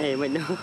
Ê mình đâu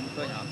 bắt nó luôn